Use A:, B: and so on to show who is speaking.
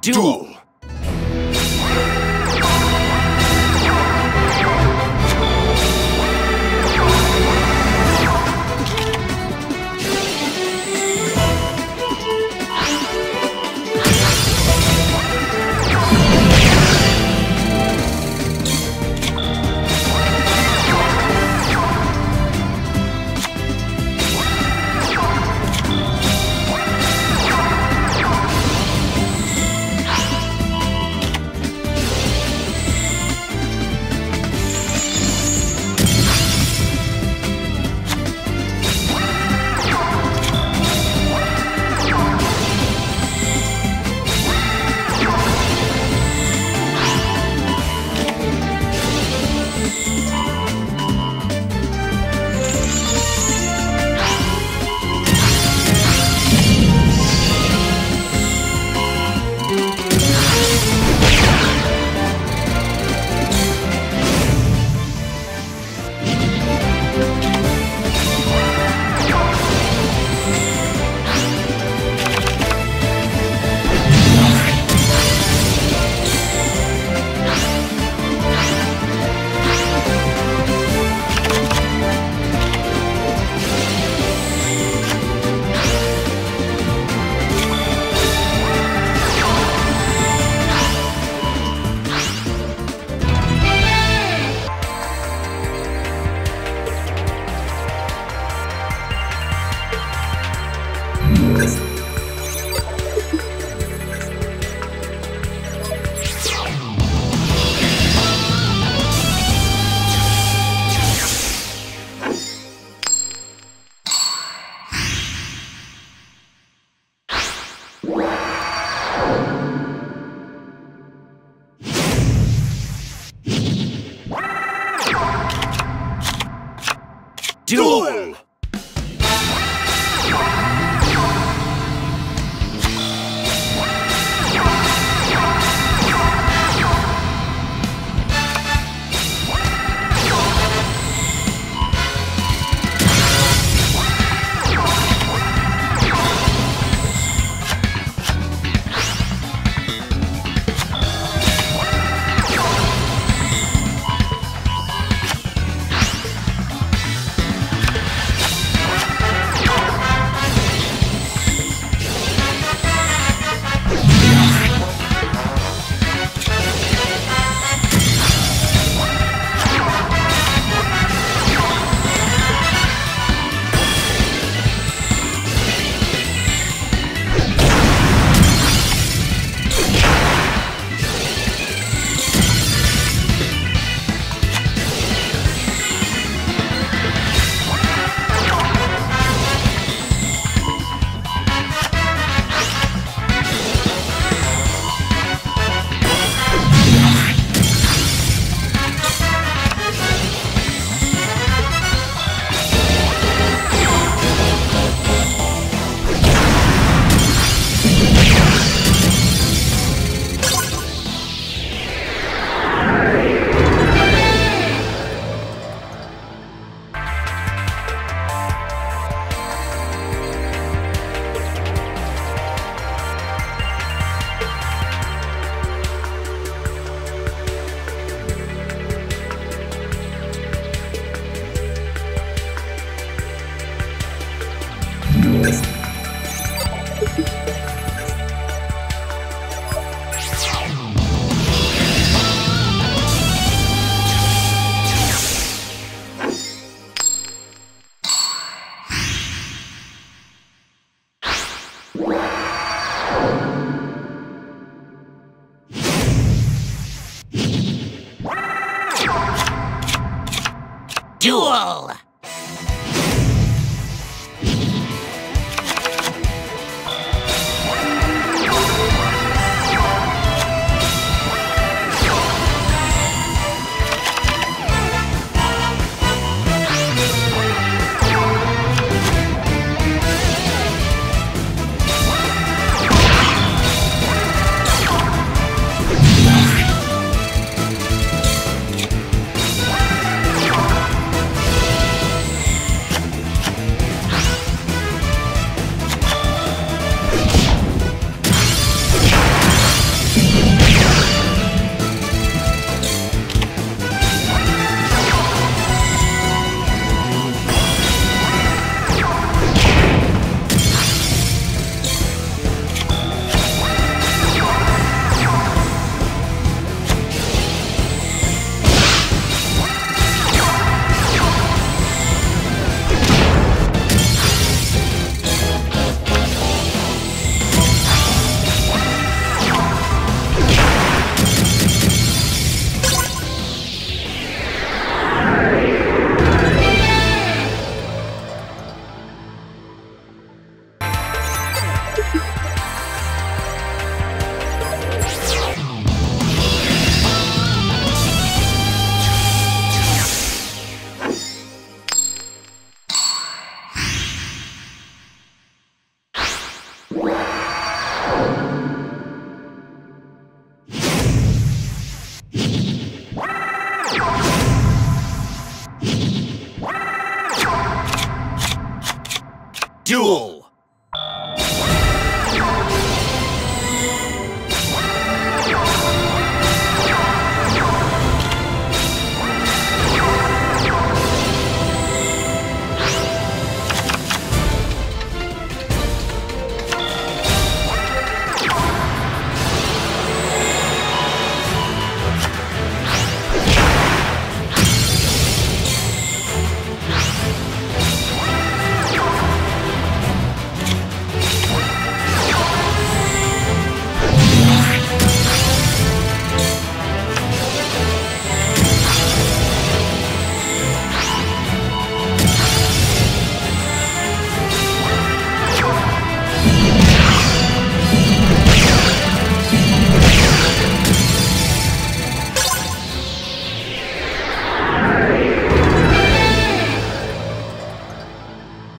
A: Duel. Duel!